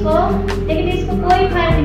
disco, tem que disco com o Ivan